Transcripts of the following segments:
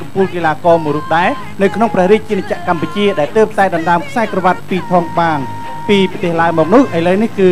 កំពូលកីឡាករមួយរូបដែរនៅក្នុងព្រះរាជាណាចក្រកម្ពុជាដែលទើបតែដណ្ដើមខ្សែក្រវ៉ាត់ពីថងបាងពីប្រទេសឡាវមកនោះឥឡូវនេះគឺ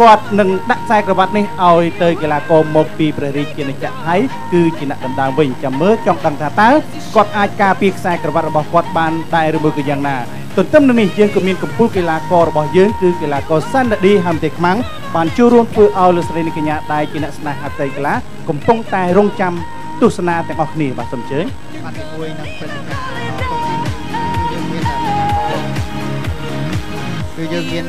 គាត់នឹងដាក់ខ្សែក្រវ៉ាត់នេះឲ្យទៅកីឡាករមកពីព្រះរាជាណាចក្រថៃគឺជាអ្នកដណ្ដើមវិញចាំមើលចង់ដឹងថាតើគាត់អាចការពារខ្សែក្រវ៉ាត់របស់គាត់បានដែរឬមួយក៏យ៉ាងណាទន្ទឹមនឹងនេះយើងក៏មានកម្ពុជាកីឡាកររបស់យើងគឺកីឡាករសាន់ដាឌីហាំទេខ្មាំងបានចូលរួមធ្វើឲ្យលោកស្រីនេះកញ្ញាដែរជាអ្នកស្នេហាផ្ទៃកីឡាកំពុងតែរងចាំ ទស្សនាទាំងអស់គ្នាបាទសូមអញ្ជើញបាទទី1នឹងព្រឹត្តិការណ៍គឺយើងមាន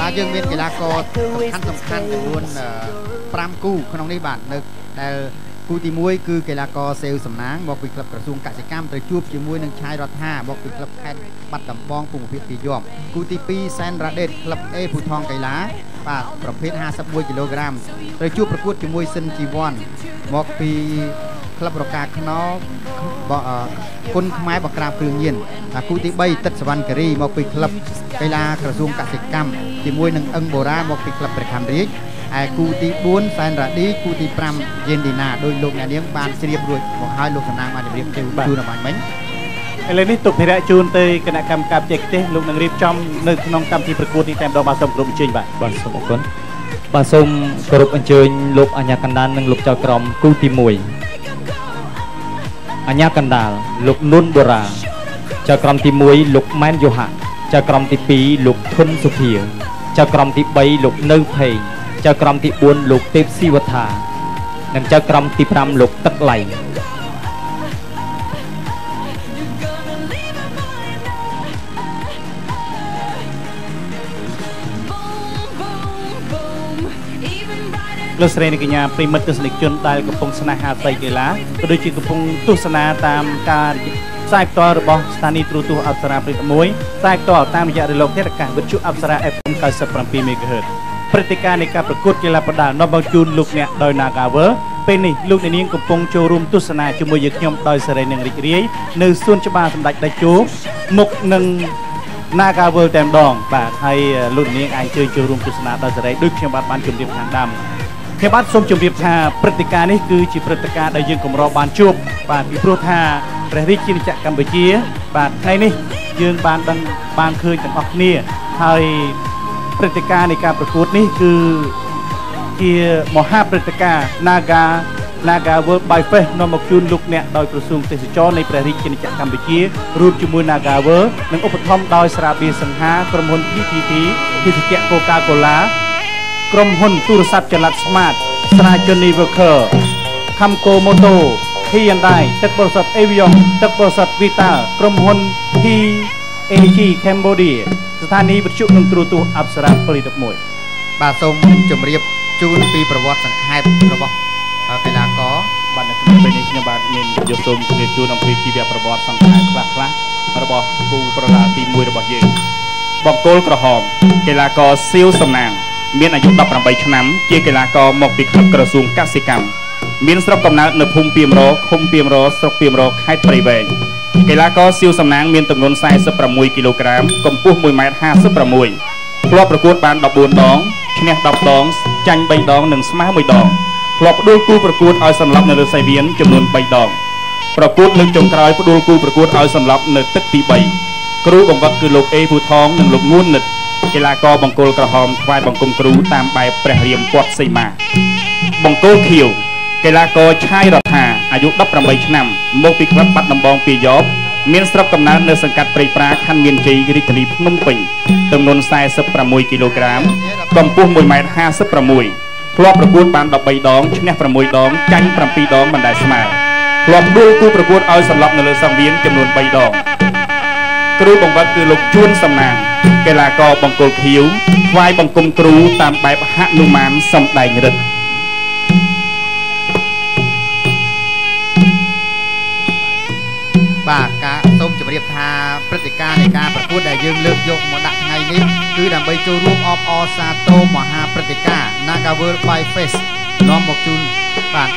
តើយើងមានកីឡាករសំខាន់សំខាន់ចំនួន5គូក្នុងនេះបាទនៅដែល គូទី1គឺកីឡាករសេវសំណាងមកពីក្លឹបក្រសួងកសិកម្មត្រូវជួបជាមួយនឹងឆាយរដ្ឋាមកពីក្លឹបខេត្តបាត់ដំបងភូមិភាគពីយប់គូទី2សែនរ៉ាដេតក្លឹប A ភូថងកីឡាបាទប្រភេទ51គីឡូក្រាមត្រូវជួបប្រកួតជាមួយសិនជីវ័នមកពីក្លឹបរកាខ្នោគុណខ្មែរបក្រាបគ្រឿងញៀនគូទី3ទឹកសវណ្ណការីមកពីក្លឹបកីឡាក្រសួងកសិកម្មជាមួយនឹងអឹងបូរ៉ាមកពីក្លឹបព្រះខ័នរាជ ឯគូទី4សែនរ៉ាឌីគូទី5យេនឌីណាដោយលោកអ្នកនាងបានជ្រាបរួចមកហើយលោកសំណាងបានជម្រាបជូនជូនអំបញ្ញមិញឥឡូវនេះទុកភារៈជូនទៅគណៈកម្មការបច្ចេកទេសលោកនឹងរៀបចំនៅក្នុងកម្មវិធីប្រកួតនេះតែម្ដងបាទសូមគោរពអញ្ជើញបាទបាទសូមអរគុណបាទសូមគោរពអញ្ជើញលោកអញ្ញាកណ្ដាលនិងលោកចៅក្រមគូទី1អញ្ញាកណ្ដាលលោកនុនបូរ៉ាចៅក្រមទី1លោកម៉ែនយូហាចៅក្រមទី2លោកធុនសុភាចៅក្រមទី3លោកនៅផេង ចៅក្រមទី4លោកទេពស៊ីវថានិងចៅក្រមទី5លោកទឹកឡៃលោកស្រីនិងកញ្ញាប្រិមិត្តទស្សនិកជនដែលកំពុងស្នេហាសីកីឡាក៏ដូចជាកំពុងទស្សនាតាមការផ្សាយផ្ទាល់របស់ស្ថានីយ៍ទូរទស្សន៍អប្សរាព្រឹក1ផ្សាយផ្ទាល់តាមរយៈរលកធាតុអាកាសវិទ្យុអប្សរា FM 97 MHz ព្រឹត្តិការណ៍នៃការប្រកួតកីឡាប្រដាល់នាំមកជូនលោកអ្នកដោយ Nagawer ពេលនេះលោកអ្នកនាងកំពុងចូលរួមទស្សនាជាមួយយើងខ្ញុំដោយសេរីនិងរីករាយនៅសួនច្បារសម្ដេចតេជោមុខនឹង Nagawer តែម្ដងបាទហើយលោកនាងអាចជួយចូលរួមទស្សនាដោយសេរីដូចខ្ញុំបាទបានជម្រាបខាងដើមខ្ញុំបាទសូមជម្រាបថាព្រឹត្តិការណ៍នេះគឺជាព្រឹត្តិការណ៍ដែលយើងកម្របានជួបបាទពីព្រោះថាព្រះរាជាណាចក្រកម្ពុជា បាទថ្ងៃនេះយើងបានដឹងបានឃើញទាំងអស់គ្នាហើយ ព្រឹត្តិការណ៍នៃការប្រកួតនេះគឺជាមហាព្រឹត្តិការណ៍ Naga Naga World by Fest នាំមកជូនលោកអ្នកដោយក្រសួងទេសចរនៃព្រះរាជាណាចក្រកម្ពុជារួមជាមួយ Naga World និងឧបត្ថម្ភដោយស្រាបៀរសង្ហាក្រុមហ៊ុន PTT ភេសជ្ជៈ Coca-Cola ក្រុមហ៊ុនទូរស័ព្ទចល័ត Smart ស្រា Johnny Walker Camco Moto Hyundai ទឹកបរិសុទ្ធ Avion ទឹកបរិសុទ្ធ Vita ក្រុមហ៊ុន PAG Cambodia ស្ថានីយ៍វិទ្យុនិងទូរទស្សន៍អប្សរាពល11បាទសូមជម្រាបជូនពីប្រវត្តិសង្ខេបរបស់កីឡាករបាទនៅក្នុងពេលនេះខ្ញុំបាទមានយកសូមជម្រាបជូនអំពីជីវប្រវត្តិសង្ខេបខ្លះខ្លះរបស់គូប្រដាល់ទី1របស់យើងបង្គោលក្រហមកីឡាករសៀវសំណាងមានអាយុ18ឆ្នាំជាកីឡាករមកពីក្លឹបក្រសួងកសិកម្មមានស្រុកកំណើតនៅភូមិពីមរឃុំពីមរស្រុកពីមរខេត្តព្រៃវែង កីឡាករសៀវសំណាងមានទម្ងន់46គីឡូក្រាមកម្ពស់1ម៉ែត្រ56ធ្លាប់ប្រកួតបាន14ដងឈ្នះ10ដងចាញ់3ដងនិងស្មើ1ដងធ្លាប់ផ្ដួលគូប្រកួតឲ្យសន្លប់នៅលើសៃវៀនចំនួន3ដងប្រកួតលើកចុងក្រោយផ្ដួលគូប្រកួតឲ្យសន្លប់នៅទឹកទី3គ្រូបង្វឹកគឺលោកអេភូថងនិងលោកងួននិតកីឡាករបង្គោលក្រហមថ្វាយបង្គំគ្រូតាមបែបព្រះរាមពាត់សីមាបង្គោលខៀវកីឡាករឆាយរដ្ឋា អាយុ18ឆ្នាំមកពីក្លឹបបាត់ដំបងពីយ៉បមានស្រុកកំណើតនៅសង្កាត់ព្រៃប្រាខណ្ឌមានជ័យរាជធានីភ្នំពេញទម្ងន់46គីឡូក្រាមកម្ពស់1ម៉ែត្រ56ធ្លាប់ប្រកួតបាន13ដងឈ្នះ6ដងចាញ់7ដងមិនដែលស្មើធ្លាប់ដួលគូប្រកួតឲ្យសន្លប់នៅលើសង្វៀនចំនួន3ដងគ្រូបង្វឹកគឺលោកជួនសំណាងកីឡាករបង្គោលខៀវថ្វាយបង្គំគ្រូតាមបែបហនុមានសំដែងរិទ្ធ បាទការសូមជម្រាបថាព្រឹត្តិការណ៍នៃការប្រកួតដែលយើងលើកយកមកដាក់ថ្ងៃនេះគឺដើម្បីចូលរួមអបអរសាទរមហាព្រឹត្តិការណ៍ Naga World by Fest នាំមកជូនបាទ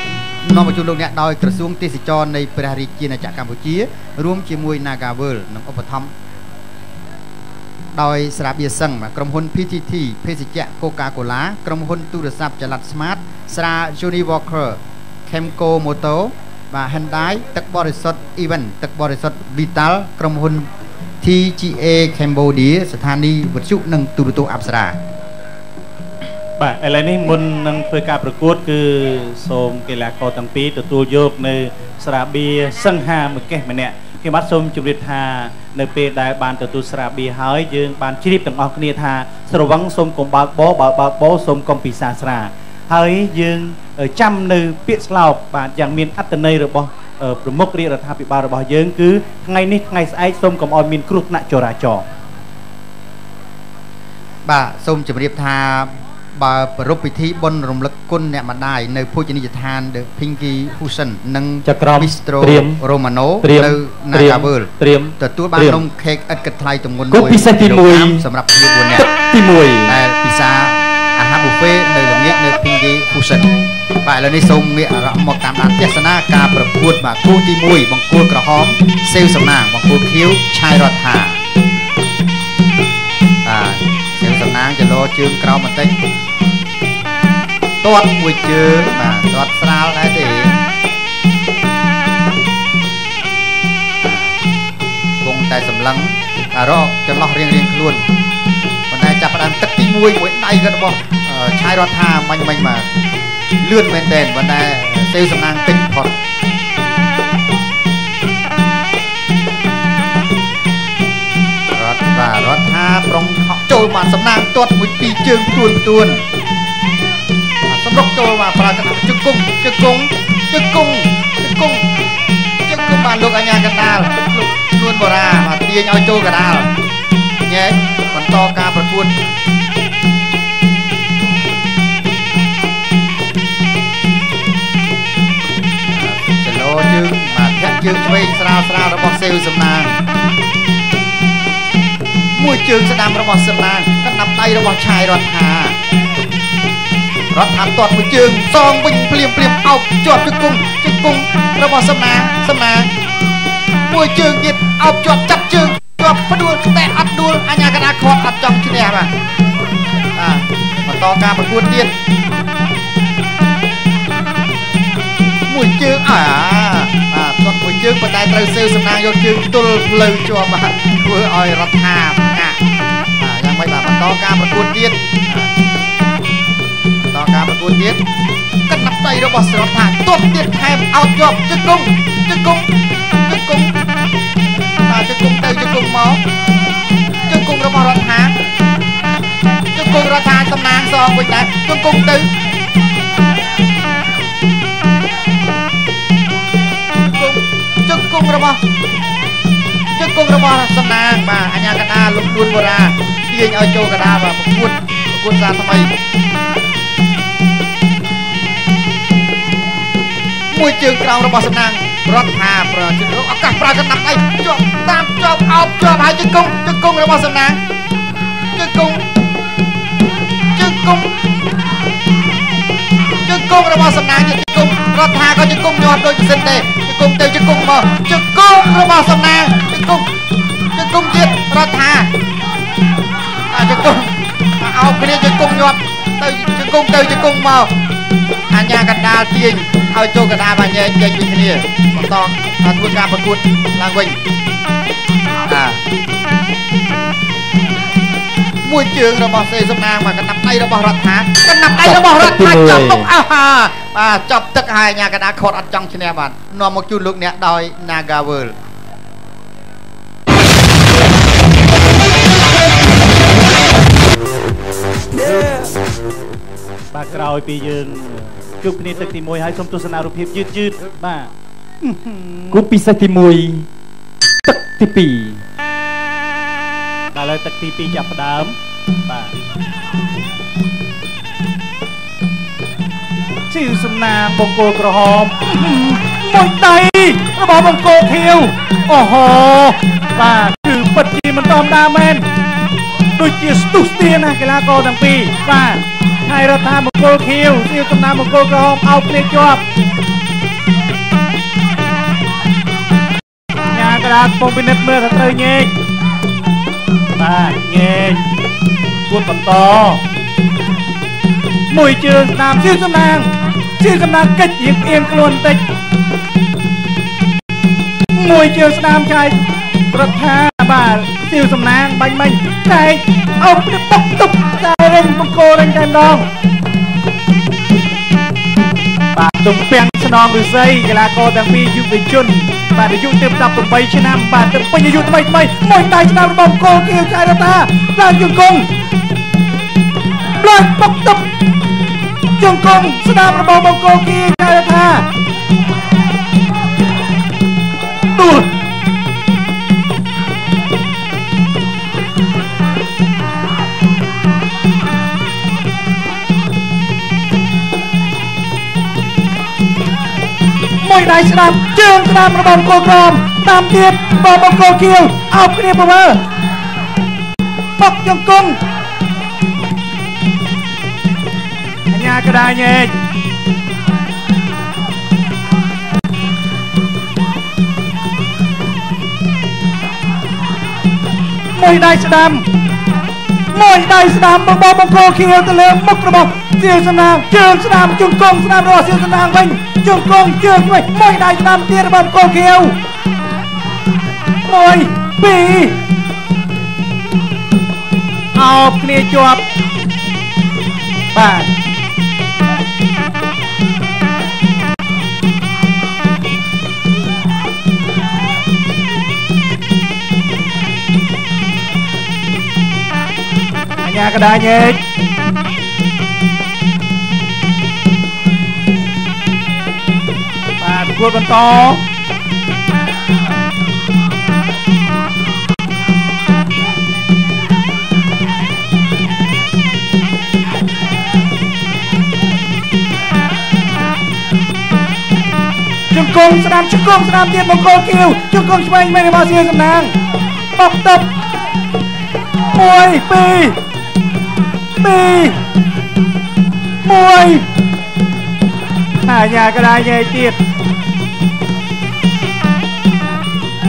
នាំមកជូនលោកអ្នកដោយក្រសួងទេសចរនៃព្រះរាជាណាចក្រកម្ពុជា រួមជាមួយ Naga World និងឧបត្ថម្ភដោយស្រាបៀរសឹងក្រុមហ៊ុន PTT ភេសជ្ជៈ Coca-Cola ក្រុមហ៊ុនទូរស័ព្ទចល័ត Smart ស្រា Johnny Walker Chemco Moto បាទ Hyundai ទឹកបរិសុទ្ធ Event ទឹកបរិសុទ្ធ Vital ក្រុមហ៊ុន TGA Cambodia ស្ថានីយ៍វិទ្យុនិងទូរទស្សន៍អប្សរាបាទឥឡូវនេះមុននឹងធ្វើការប្រកួត គឺសូមកីឡាករទាំងពីរទទួលយកនៅ ស្រាបៀរសង្ហាមួយកេះម្នាក់ខ្ញុំបាទសូមជម្រាបថានៅពេលដែលបានទទួលស្រាបៀរហើយយើងបានជ្រាបទាំងអស់គ្នាថាស្រវឹងសូមកុំបើកបោបើបើកបោសូមកុំពិសាស្រា ហើយយើងចាំនៅពាក្យស្លោកបាទយ៉ាងមានអត្ថន័យរបស់ប្រមុខរាជរដ្ឋាភិបាលរបស់យើងគឺថ្ងៃនេះថ្ងៃស្អែកសូមកុំឲ្យមានគ្រោះថ្នាក់ចរាចរណ៍បាទសូមជម្រាបថាបើប្រពៃពិធីបុណ្យរំលឹកគុណអ្នកម្ដាយនៅភោជនីយដ្ឋាន The Pinky Fusion និងចក្រម Bistro Romano នៅ Nagavel ត្រៀមទទួលបាននំខេកឥតគិតថ្លៃទម្ងន់1ពិសេសទី1សម្រាប់ភ្ញៀវ4នាក់ទី1ដែលពិសាអាហារប៊ូហ្វេនៅល្ងាចនៅ Pinky Fusion បាទឥឡូវនេះសូមងាកអារម្មណ៍មកតាមដានទស្សនាការប្រកួតបាទគូទី1បង្គោលក្រហមសេវសំណាងបង្គោលខៀវឆាយរដ្ឋាបាទសេវសំណាងចលោជើងក្រោមបន្តិចទាត់មួយជើងបាទទាត់ស្រាលដែរទេគង់តែសម្លឹងរកចន្លោះរៀងរៀងខ្លួនប៉ុន្តែចាប់ផ្ដើមទឹកទី1មួយដៃគាត់របស់ ឆាយរដ្ឋាមាញ់មិញបាទលឿនមែនតែនប៉ុន្តែសេវសំណាងតិចផុតរដ្ឋបាទរដ្ឋាប្រុងហក់ចូលបានសំណាងទាត់មួយពីរជើងទួនទួនសម្រុកចូលមកប្រើកណ្ដាលជង្គង់ជង្គង់ជង្គង់ជង្គង់ជង្គង់បានលោកអញ្ញាកណ្ដាលលោកនួនបរាបាទទាញឲ្យចូលកណ្ដាលញែកបន្តការប្រកួត ចលោជើងបាទធាក់ជើងឆ្វេងស្រាលស្រាលរបស់សេវសំណាងមួយជើងស្ដាំរបស់សំណាងកណ្ដាប់ដៃរបស់ឆាយរដ្ឋារដ្ឋាទាត់មួយជើងសងវិញភ្លាមភ្លាមអោបជាប់ជង្គង់ជង្គង់របស់សំណាសំណាមួយជើងទៀតអោបជាប់ចាប់ជើងជាប់ផ្ដួលតែអត់ដួលអញ្ញាកណាខាត់អត់ចង់ឈ្នះបាទបាទបន្តការប្រកួតទៀត មួយជើងអាបាទទាត់មួយជើងប៉ុន្តែត្រូវសេវសំណាងយកជើងទល់ផ្លូវជាប់បាទធ្វើឲ្យរដ្ឋាផ្កាបាទយ៉ាងម៉េចបាទបន្តការប្រកួតទៀតការប្រកួតទៀតកណ្ដាប់ដៃរបស់ស្រុតថាទប់ទៀតថែមអោតជាប់ជង្គង់ជង្គង់ជង្គង់បាទជង្គង់ទៅជង្គង់មកជង្គង់របស់រដ្ឋាជង្គង់រដ្ឋាតំណាងសងវិញដែរជង្គង់ទៅ គង់របស់ជង្គង់របស់សំណាងបាទអញ្ញាកណ្ដាលលោកនួនបូរ៉ាទាញឲ្យចូលកណ្ដាលបាទប្រកួតប្រកួតសារថ្មីមួយជើងក្រោមរបស់សំណាងរដ្ឋាប្រជិតឱកាសប្រើកណ្ដាប់ដៃជាប់តាមជាប់អោបជាប់ហើយជង្គង់ជង្គង់របស់សំណាងជង្គង់ជង្គង់ជង្គង់របស់សំណាងជង្គង់រដ្ឋាក៏ជង្គង់ញាត់ដូចសិនទេជ ង្គង់ទៅជង្គង់មកជង្គង់របស់សំណាងជង្គង់ជង្គង់ទៀតរដ្ឋាអាជង្គង់អោបគ្នាជង្គង់ញាត់ទៅជង្គង់ទៅជង្គង់មកអញ្ញាកណ្ដាលទាញឲ្យចូលកណ្ដាលបានញែកចេញពីគ្នាបន្តធ្វើការប្រកួតឡើងវិញអា មួយជើងរបស់សេសំណាងមកកណ្ដាប់ដៃរបស់រដ្ឋាកណ្ដាប់ដៃរបស់រដ្ឋាចាប់ទុកអស់បាទចាប់ទឹកហើយអញ្ញាកណ្ដាលខត់អត់ចង់ឈ្នះបាទនាំមកជូនលោកអ្នកដោយ Naga World បាទក្រោយពីយើងជួបគ្នាទឹកទី1ហើយសូមទស្សនារូបភាពយឺតយឺតបាទគូពិសេសទី1ទឹកទី2បាទ ឥឡូវទឹកទី2ចាប់ផ្ដើមបាទជីវសំណាងបង្គោលក្រហមមួយដៃរបស់បង្គោលខៀវអូហូបាទគឺពិតជាមិនធម្មតាមែនដូចជាស្ទុះស្ទាណាកីឡាករទាំងពីរបាទហើយរដ្ឋាមង្គលខៀវសៀវកំណាមង្គលក្រហមអោបគ្នាជាប់ញ៉ាក្រាតពងពិនិត្យមើលថាត្រូវញែក បាទញែកគួតបន្តមួយជើងស្នាមជើងសំណាងជើងសំណាងកិច្ចរៀងអៀងខ្លួនបន្តិចមួយជើងស្ដាមចៃរដ្ឋាបាទស៊ីវសំណាងបាញ់មិញចែកអោបទៅបុកទុកតែរិញបង្គោលរិញតែម្ដងបា ទទំពាំងស្នងឫស្សីកីឡាករទាំងពីរយុវជនបាទអាយុទើប18ឆ្នាំបាទទៅពេញអាយុថ្មីថ្មីមួយដៃឆ្នាំរបស់គោលគៀវចៃរដ្ឋាឡើងជង្គង់ឡើងបុកទុកជង្គង់ស្ដាមរបស់បង្គោលគៀវចៃរដ្ដៃស្ដាប់ជើងស្ដាប់របស់បង្គោលក្រមតាមទៀតរបស់បង្គោលគៀវអោបគ្នាប្រមើបុកជង្គង់អញ្ញាកដាញេកមួយដៃស្ដាំមួយ ដៃស្ដាំរបស់បង្គោលខៀវទៅលើមុខរបស់សៀវសំណាងជើងស្ដាំជង្គង់ស្ដាំរបស់សៀវសំណាងវិញជង្គង់ជើងវិញមួយដៃស្ដាំទៀតរបស់បង្គោលខៀវមួយពីរអោបគ្នាជាប់បាទ ញ្ញាកដាញេកបាទគួរបន្តជង្គង់ស្ដាំជង្គង់ស្ដាំទៀតមង្គលគៀវជង្គង់ឆ្វេងវិញរបស់សៀសំណាងបោកតប់មួយ ពីរពីរមួយអាញាកដាញែកទៀត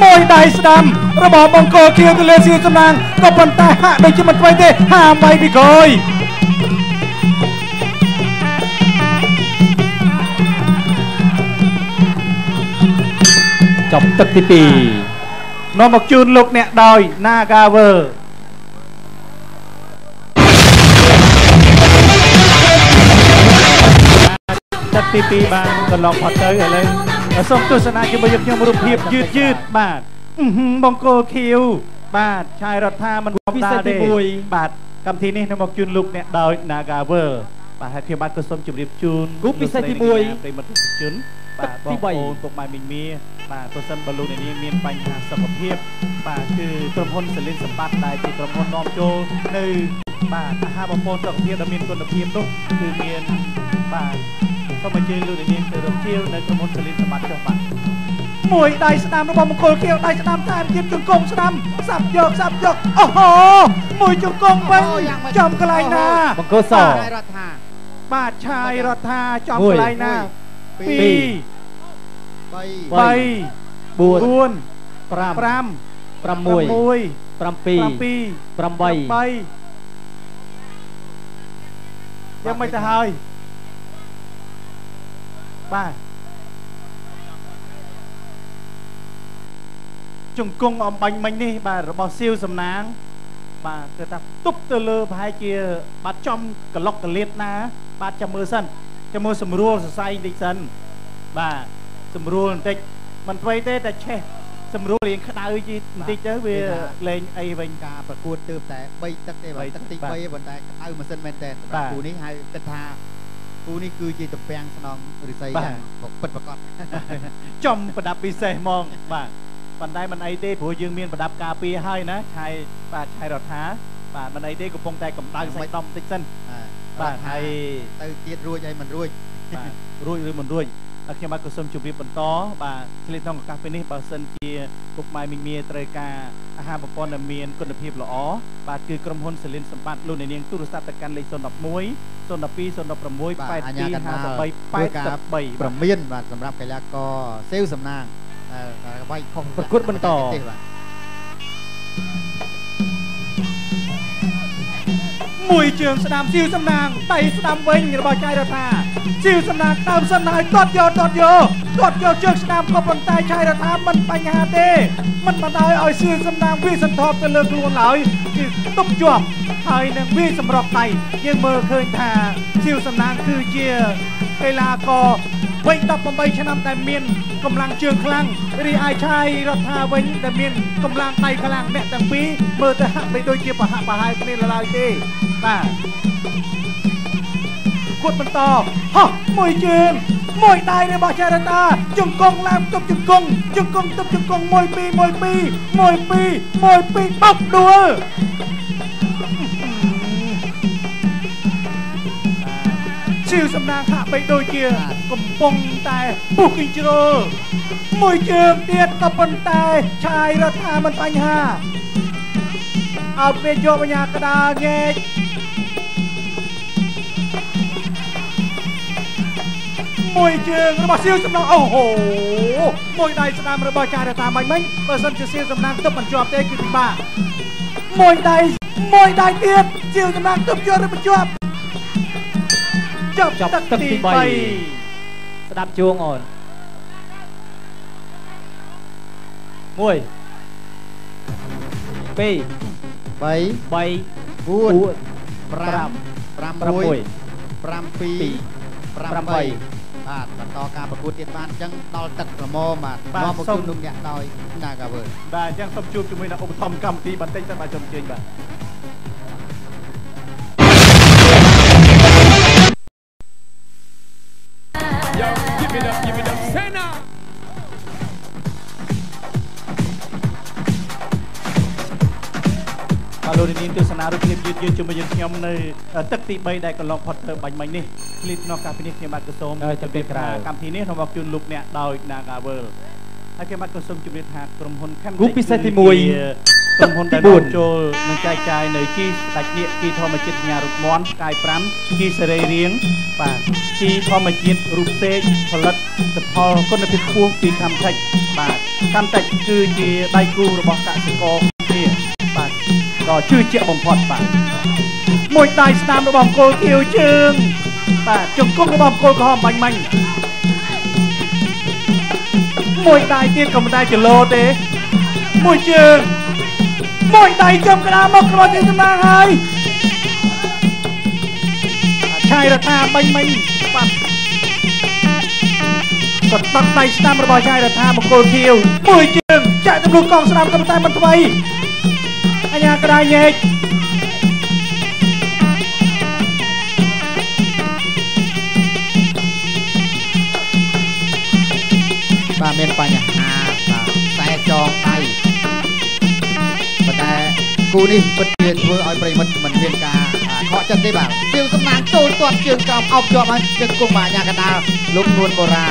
មួយដៃស្ដាំរបស់បង្គោលគៀវទៅលើសៀសំណាងក៏ប៉ុន្តែហាក់ដូចជាមិនថ្មីទេហាមីពីក្រោយចប់ទឹកទី2នាំមកជូនលោកអ្នកដោយ Nagawer ទឹកទី2បានកន្លងផុតទៅឥឡូវសូមទស្សនាជាមួយខ្ញុំរូបភាពយឺតយឺតបាទអឺហឹមបង្គោលខៀវបាទឆាយរដ្ឋាមិនធម្មតាទេបាទកម្មវិធីនេះនាំមកជូនលោកអ្នកដោយ Nagawer បាទហើយខ្ញុំបាទក៏សូមជម្រាបជូនគូពិសេសទី1ប្រិមត្តទស្សនិកជនបាទបងប្អូនពុកម៉ែមីងមាបាទប្រសិនបើលោកអ្នកនាងមានបញ្ហាសុខភាព បាទគឺក្រុមហ៊ុនសលិនសម្បត្តិដែលជាក្រុមហ៊ុននាំចូលនៅបាទអាហារបំពន់សុខភាពដែលមានគុណភាពនោះគឺមានបាទ សូមអញ្ជើញលោកនាងទៅរំជាវនៅក្រុមហ៊ុនសលីសម្បត្តិចុងបាទមួយដៃស្ដាំរបស់មង្គលខៀវដៃស្ដាំតាមទៀតជង្គង់ស្ដាំសាប់យកសាប់យកអូហូមួយជង្គង់វិញចំកន្លែងណាមង្គលសរដ្ឋាបាទឆាយរដ្ឋាចំកន្លែងណា2 3 4 5 6 7 8 9 10 11 12 13 14 15 16 17 18 19 20 21 22 23 24 25 26 27 28 29 30 31 32 33 34 35 36 37 38 39 40 41 42 43 44 45 46 47 48 49 50 51 52 53 54 55 56 57 58 59 60 61 62 63 64 65 66 67 68 69 70 71 72 73 74 75 76 77 78 79 80 81 82 83 84 85 86 87 88 89 90 91 92 93 94 95 96 97 98 99 100 101 102 103 104 105 106 107 108 109 110 111 112 113 114 115 116 117 118 119 120 121 122 123 124 125 126 127 128 129 130 131 132 133 134 135 136 137 138 139 140 141 142 143 144 145 146 147 148 149 150 151 152 153 154 155 156 157 158 159 160 161 162 163 164 1 បាទជង្គង់អំបាញ់មិញនេះបាទរបស់សៀវសំណាង បាទគឺថាទប់ទៅលើប្រហែលជា បាទចំកឡុកកលៀតណា បាទចាំមើលសិនចាំមើលស្រួលសរសៃបន្តិចសិនបាទស្រួលបន្តិចមិនថ្មីទេតែឆេះស្រួលរៀងក្តៅជីបន្តិចទៅវាលេងអីវិញការប្រកួតទើបតែ3ទឹកទេបាទ3ទឹកទីបាទ3ប៉ុន្តែក្តៅម៉ាស៊ីនមែនតើសម្បារាប់ទគូនេះហើយគិតថា គូនេះគឺជាតំពាំងស្នងឫស្សីបាទយ៉ាងពិតប្រាកដចំប្រដាប់ពិសេសហ្មងបាទប៉ុន្តែមិនអីទេព្រោះយើងមានប្រដាប់ការពារហើយណាឆាយបាទឆាយរដ្ឋាបាទមិនអីទេកំពុងតែកម្ដៅសាច់ដំបន្តិចសិនបាទហើយទៅទៀតរួចហើយមិនរួចបាទរួចឬមិនរួចហើយខ្ញុំបាទក៏សូមជម្រាបបន្តបាទឆ្លៀតក្នុងឱកាសពេលនេះបើសិនជាពុកម៉ែមីងមាត្រូវការអាហារប្រព័ន្ធដែលមានគុណភាពល្អបាទគឺក្រុមហ៊ុនសលិនសម្បត្តិលោកអ្នកនាងទូរស័ព្ទទៅកាន់លេខ011 012 016បាទអាជ្ញាកណ្ដាល82ធ្វើការ83ប្រមានបាទសម្រាប់កីឡាករសេវសំណាងដែលដែលវាយខុសប្រកួតបន្តទេបាទមួយជើងស្ដាំស៊ីវសំណាងដៃស្ដាំវិញរបស់ចៃរដ្ឋាស៊ីវសំណាងដើមសិនហើយតត់យកតត់យក តទាត់យកជើងស្នាមក៏ប៉ុន្តែឆៃរដ្ឋាមិនបញ្ហាទេមិនបណ្ដោយឲ្យសៀសំណាងវាសន្ធប់ទៅលើខ្លួនឡើយគឺទប់ជាប់ហើយនឹងវាសម្រុកដៃយើងមើលឃើញថាសៀវសំណាងគឺជាកីឡាករវ័យ18ឆ្នាំដែលមានកម្លាំងជើងខ្លាំងរីឯឆៃរដ្ឋាវិញដែលមានកម្លាំងដៃខ្លាំងអ្នកទាំងពីរមើលទៅហាក់បីដូចជាប្រហាក់ប្រហែលគ្នាឡើយទេបាទគាត់បន្តហោះមួយជើង មួយដៃរបស់ចរតាជង្គង់ឡើងទប់ជង្គង់ជង្គង់ទប់ជង្គង់1 2 1 2 1 2 1 2បោកដួលជឿសំណាងហាក់បីដូចជា កំពុងតែពុះគីជ្រុលមួយជើងទៀតក៏ប៉ុន្តែឆាយរដ្ឋាមិនបញ្ហាអត់ពេលយកបញ្ញាកដាលងែក មួយជើងរបស់សៀវសំណាងអូហូមួយដៃស្ដាំរបស់ចារតាមាញ់មិញបើសិនជាសៀវសំណាងទប់មិនជាប់ទេគឺពិបាកមួយដៃមួយដៃទៀតសៀវសំណាងទប់ជាប់ឬមិនជាប់ចប់ចប់ទឹកទឹកទីទី3 3ស្ដាប់ជួងអូន1 2 3 3 4 4 5 5 6 6 7 8 8 បាទបន្តការប្រកួតទៀតបានអញ្ចឹងដល់ទឹកក្រមុំបាទបាទនាំមកសូជូមនលោកអ្នកដោយ Nagavel បាទអញ្ចឹងសូមជួបជាមួយនឹងឧបត្ថម្ភកម្មវិធីបន្តិចទៅបាទសូមអញ្ជើញបាទ នាងទស្សនារូបភាពយឺតយឺតជាមួយយើងខ្ញុំនៅទឹកទី3ដែលកន្លងផុតទៅបាញ់មិញនេះឃ្លីបក្នុងការពីនេះខ្ញុំបាទក៏សូមហើយជម្រាបក្រៅកម្មវិធីនេះរបស់ជូនលោកអ្នកដោយ Nagavel ហើយខ្ញុំបាទក៏សូមជម្រាបថាក្រុមហ៊ុន Chem គូពិសេសទីគឺជា1ក្រុមហ៊ុនដែលទីនាំ4ចូលនិងចែកចាយនៅជីស្ដាច់នៀកជីធម្មជាតិញ៉ារូបមន់កាយ5ជីសេរីរាងបាទជីធម្មជាតិរូបសេកផលិតផលគុណភាពខ្ពស់ពីកម្មតិចបាទកម្មតិចគឺជាដៃគូរបស់កសិករគ្នាបាទ ក៏ជឿជាក់បំផុតបាទមួយដៃស្នាមរបស់អង្គលខៀវជើង បាទជង្គង់របស់អង្គលក្រហមបាញ់មាញ់មួយដៃទៀតក៏មិនដែលចលោទេ មួយជើងមួយដៃចំក្តារមកក្រោយទីសំណាងហើយឆាយរដ្ឋាបាញ់មិញបាត់គាត់បាត់ដៃស្ដាំរបស់ឆាយរដ្ឋាបង្គោលខៀវមួយជើងចាក់ទម្លុះកងស្ដាំក៏ប៉ុន្តែមិនថ្មី អញ្ញាក្តារញែកបាទមានបញ្ហាបាទខ្សែចងដៃប៉ុន្តែគូនេះពិតជាធ្វើឲ្យប្រិមិត្តមិនមានការអាខកចិត្តទេបាទជើងសំណាងចូលទាត់ជើងក្រោមអោបជាប់ហើយជើងគុំបាទអាញាកដាលលោកនួនបូរា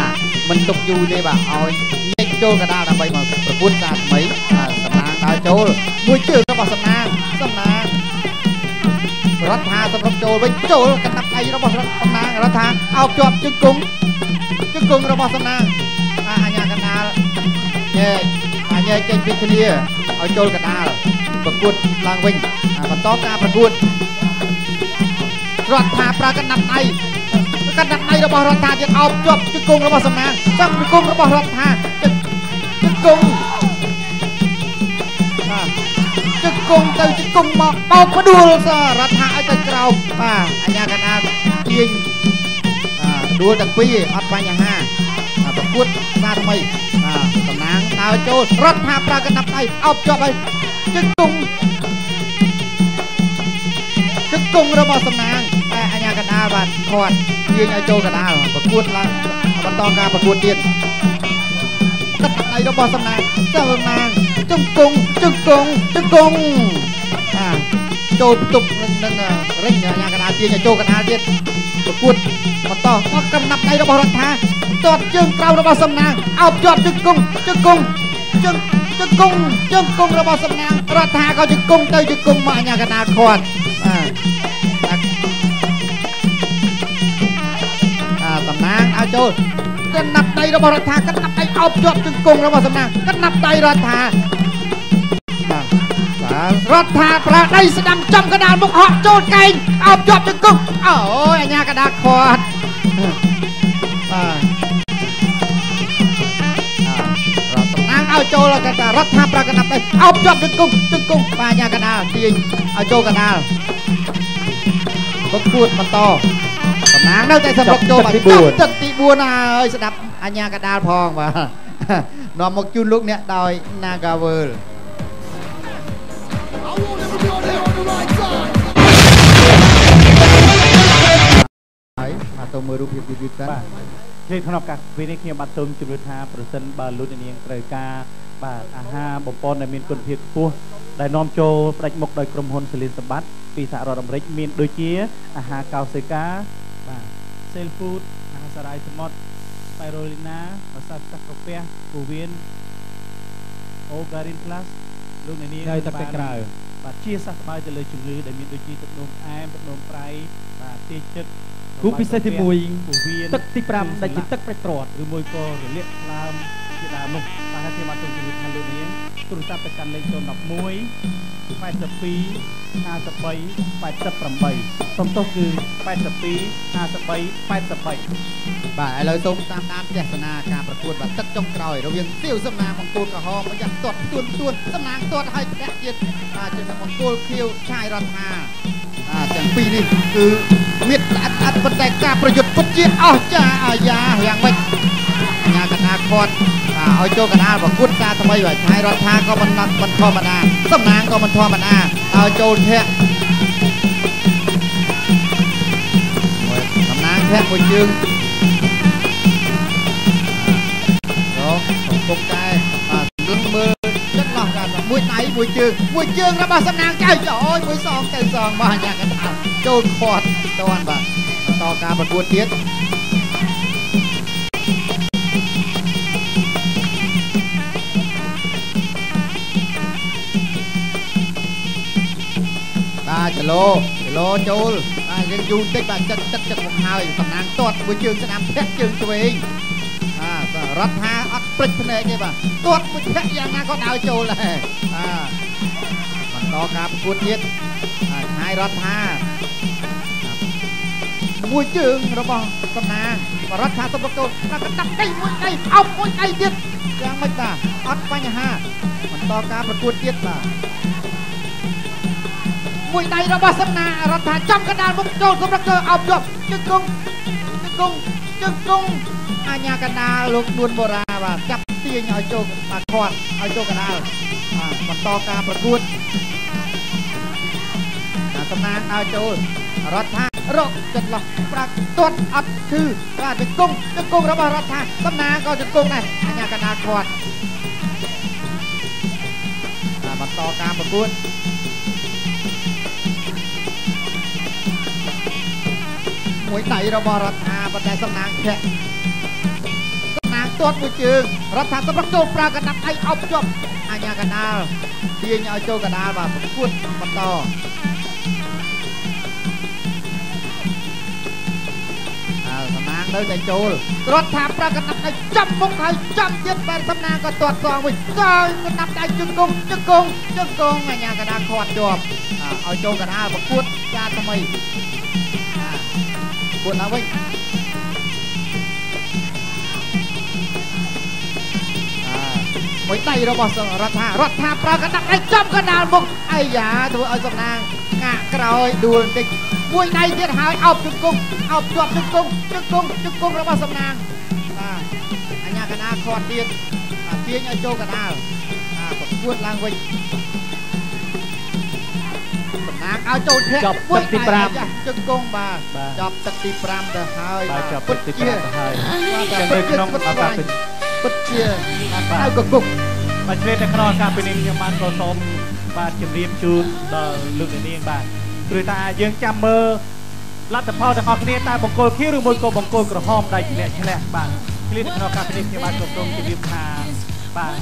មិនទុកយូរទេបាទឲ្យញែកចូលកដាលដើម្បីមកប្រកួតសាថ្មីបាទ សំណាងដើរចូលមួយជើងរបស់សំណាងសំណាងរដ្ឋាសម្រាប់ចូលវិញចូលកណ្ដាប់ដៃរបស់សំណាងរដ្ឋាអោបជាប់ជើងគុំជើងគុំរបស់សំណាងអាអាញាកណ្ដាលញែកអាញែកចេញពីគ្នាឲ្យចូលកណ្ដាលប្រកួតឡើងវិញអាបន្តការប្រកួតរដ្ឋាប្រើកណ្ដាប់ដៃកណ្ដាប់ដៃរបស់រដ្ឋាទៀតអោបជាប់ជង្គង់របស់សំណាងសំជង្គង់របស់រដ្ឋាជជង្គង់ ង្គង់ទៅជង្គង់មកបោកផ្ដួលសរដ្ឋាឲ្យទៅក្រោមបាទអាញាកណ្ដាលទាញបាទដួលទាំងពីរអត់បញ្ហាអាប្រកួតសាថ្មីអាតំណាងដើរចូលរដ្ឋាប្រើកណ្ដាប់ដៃអោបជាប់ហើយជឹកគង់ជឹកគង់របស់សំណាងតែអញ្ញាកណ្ដាលបាទខាត់ទាញឲ្យចូលកណ្ដាលប្រកួតឡើងបន្តការប្រកួតទៀតកណ្ដាប់ដៃរបស់សំណាងសំណាងជឹកគង់ជឹកគង់ជឹកគង់អាចូលទប់នឹងនឹងរិញអញ្ញាកណ្ដាលទាញឲ្យចូលកណ្ដាលទៀតប្រកួតបន្តអត់កណ្ដាប់ដៃរបស់រដ្ឋាទាត់ជើងក្រោមរបស់សំណាងអោបជាប់ជើងគង់ជើងគង់ជើងជើងគង់ជើងគង់របស់សំណាងរដ្ឋាក៏ជើងគង់ទៅជើងគង់មកអញ្ញាកណ្ដាលខាត់អាអាសំណាងឲ្យចូល កណ្ដាប់ដៃរបស់រដ្ឋាកណ្ដាប់ដៃអោបជាប់ជើងគង់របស់សំណាងកណ្ដាប់ដៃរដ្ឋាបាទបាទរដ្ឋាប្រើដៃស្ដាំចំកណ្ដាលមុខហក់ចូលកែងអោបជាប់ជើងគង់អូយអញ្ញាកណ្ដាលខាត់បាទចូលកតារដ្ឋាប្រកណាប់ đây អោបជាប់ជង្គង់ជង្គង់បាញាកដាលទាញឲ្យចូលកដាលប្រកួតបន្ត តំណាងនៅតែសម្រុកចូលបាទទឹកទី4ហើយស្ដាប់អញ្ញាកដាលផងបាទនាំមកជូនលោកអ្នកដោយ Nagavel I want everybody on the right side. ហើយមកទៅមើលរូបភាពយឺតៗសិនបាទជាក្នុងឱកាសពេលនេះខ្ញុំបាទសូមជម្រាបថាប្រសិនបើលោកអ្នកនាងត្រូវការបាទអាហារបំពន់ដែលមានគុណភាពខ្ពស់ដែលនាំចូលផ្ដាច់មុខដោយក្រុមហ៊ុនសលៀនសម្បត្តិពីសហរដ្ឋអាមេរិកមានដូចជាអាហារកោសេកា បាទ Cell Food អាហារសារាយសមុទ្រ Spirulina ឱសថសាក្រពះពូវៀន Ogarin Plus លោកអ្នកនាងហើយទឹកទឹកក្រៅបាទជាសះស្បើយទៅលើជំងឺដែលមានដូចជាទឹកនោមផ្អែមទឹកនោមប្រៃបាទទាកចិត្តគូពិសេសទី1ពោះវៀនទឹកទី5ដែលជាទឹកប្រេះត្រាត់ឬមួយក៏រលាកថ្លើមជាដើមនោះបាទហើយខ្ញុំបាទសូមជម្រាបថាលោកនាង ទូរស័ព្ទទៅកាន់លេខ011 82 53 88សុំទោសគឺ82 53 83បាទឥឡូវសូមតាមដានទស្សនាការប្រកួតបាទទឹកចុងក្រោយរវាងសៀវសំណាងមង្គលក្រហមមកយ៉ាងទាត់ទួនទួនសំណាងទាត់ឲ្យធ្លាក់ទៀតបាទជាមួយមង្គលខៀវឆាយរដ្ឋាបាទទាំងពីរនេះគឺមានស្អាតស្អាតប៉ុន្តែការប្រយុទ្ធពិតជាអស្ចារ្យអាយ៉ាយ៉ាងម៉េចអាញាកណាគាត់បាទ ឲ្យចូលកណ្ដាលប្រកួតការថ្មីបាទឆាយរដ្ឋាក៏មិនមិនធម្មតាសំណាងក៏មិនធម្មតាឲ្យចូលធាក់សំណាងធាក់មួយជើងរកកំពុងតែបាទលឹងមើលចិត្តឡោះកាមួយដៃមួយជើងមួយជើងរបស់សំណាងចៅអូយមួយសងទៅសងបាទយ៉ាងកណ្ដាលចូលខាត់តន់បាទបន្តការប្រកួតទៀត បាទចលោចលោចូលបាទយើងយូរតិចបាទចិត្តចិត្តចិត្តមកហើយសំណាងទាត់មួយជើងស្ដាំធាក់ជើងឆ្វេងបាទរដ្ឋាអត់ព្រិចភ្នែកទេបាទទាត់មួយធាក់យ៉ាងណាក៏ដើរចូលដែរបាទបន្តការប្រកួតទៀតបាទឆាយរដ្ឋាមួយជើងរបស់សំណាងបរដ្ឋាសុបកោថាកដាក់ដៃមួយដៃអោបមួយដៃទៀតយ៉ាងម៉េចបាទអត់បញ្ហាបន្តការប្រកួតទៀតបាទ មួយដៃរបស់សំណាងរដ្ឋាចំកណ្ដាលមុខចូលសុបកោអោបយកជង្គង់ជង្គង់ជង្គង់អាញាកណ្ដាលលោកនួនបូរាបាទចាប់ទាញឲ្យចូលបាទខាត់ឲ្យចូលកណ្ដាលបាទបន្តការប្រកួតការតំណាងឲ្យចូលរដ្ឋារកចិត្តលោះប្រាក់ទាត់អត់ឈឺបាទជង្គង់ជង្គង់របស់រដ្ឋាតំណាងក៏ជង្គង់ដែរអាញាកណ្ដាលខាត់បាទបន្តការប្រកួត មួយដៃរបស់រដ្ឋាប៉ុន្តែសំណាងធាក់សំណាងទាត់មួយជើងរដ្ឋាភិបាលចូលប្រើកណ្ដាប់ដៃអោបជាប់អាញាកណ្ដាលទាញឲ្យចូលកណ្ដាលបាទប្រកួតបន្តអើសំណាងនៅតែចូលរដ្ឋាភិបាលកណ្ដាប់ដៃចាប់មុខហើយចាប់ទៀតបែរសំណាងក៏ទាត់សងវិញក៏កណ្ដាប់ដៃជង្គង់ជង្គង់ជង្គង់អាញាកណ្ដាលខាត់ជាប់ឲ្យចូលកណ្ដាលប្រកួតការថ្មី ប្រកួតឡើងវិញមួយដៃរបស់រដ្ឋារដ្ឋាប្រើកណ្ដាប់ដៃចំកណ្ដាលមុខអាយ៉ាធ្វើឲ្យសំណាងងាកក្រោយដួលបន្តិចមួយដៃទៀតហើយអោបជង្គង់អោបជាប់ជង្គង់ជង្គង់ជង្គង់របស់សំណាងបាទអញ្ញាកណ្ដាលខាត់ទៀតបាទទាញឲ្យចូលកណ្ដាលបាទប្រកួតឡើងវិញសំណាង ឲ្យចូលធាក់ចប់ទឹកទី5ចាស់ជង្គង់បាទបាទចប់ទឹកទី5ទៅហើយបាទចាប់ពិទឹកតទីជា5ទៅហើយបាទចឹងនៅក្នុងឱកាសពេលពិតជាហៅកគុកបាទឆ្លៀតនៅក្នុងឱកាសពេលនេះខ្ញុំបានក៏សូមបាទជម្រាបជូនដល់លោកអ្នកនាងបាទព្រោះថាយើងចាំមើលលទ្ធផលទាំងអស់គ្នាតើបង្គោលខៀវឬមួយក៏បង្គោលក្រហមដែលជាអ្នកឈ្នះបាទឆ្លៀតនៅក្នុងឱកាសពេលនេះខ្ញុំបានក៏សូមជម្រាបថាបាទ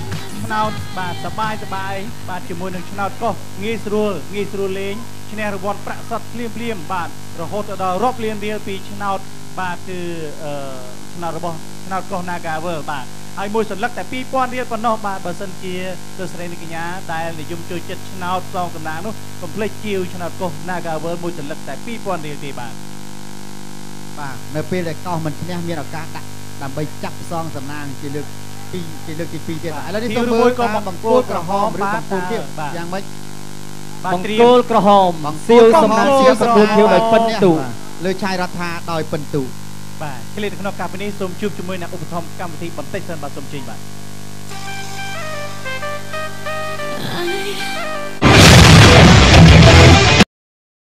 ឆ្នោតបាទសបាយសបាយបាទជាមួយនឹងឆ្នោតកោះងាយស្រួលងាយស្រួលលេងឈ្នះរង្វាន់ប្រាក់សុទ្ធភ្លាមភ្លាមបាទរហូតដល់រាប់លានរៀលពីឆ្នោតបាទគឺឆ្នោតរបស់ឆ្នោតកោះ Nagavel បាទហើយមួយសន្លឹកតែ2000រៀលប៉ុណ្ណោះបាទបើសិនជាលោកស្រីនាងកញ្ញាដែលនិយមចូលចិត្តឆ្នោតសងកំណានោះកុំភ្លេចជាវឆ្នោតកោះ Nagavel មួយសន្លឹកតែ2000រៀលទេបាទបាទនៅពេលដែលកោះមិនឈ្នះមានឱកាសដាក់ដើម្បីចាប់ផ្សងសំណាងជាលើក ពីជាលើកទី2ទៀតបាទឥឡូវនេះទីសូមមួយមើលក៏ក៏បបង្គង្គោោលលក្រក្រហហមមឬបាទបង្គោលទៀតបាទយ៉ាងម៉េចបាទបត្រៀង្គោមលក្រហមបង្គោលសៀវសំណាងសៀវសម្បួនភៀវដោយពិនទូលើឆាយរដ្ឋាដោយពិនទូបាទឃ្លាតក្នុងការពីនេះសូមជួបជាមួយអ្នកឧបត្ថម្ភកម្មវិធីបន្តិចសិនបាទសូមជើញបាទ